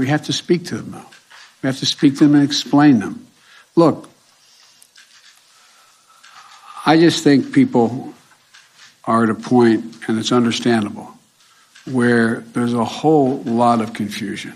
We have to speak to them, though. We have to speak to them and explain them. Look, I just think people are at a point, and it's understandable, where there's a whole lot of confusion.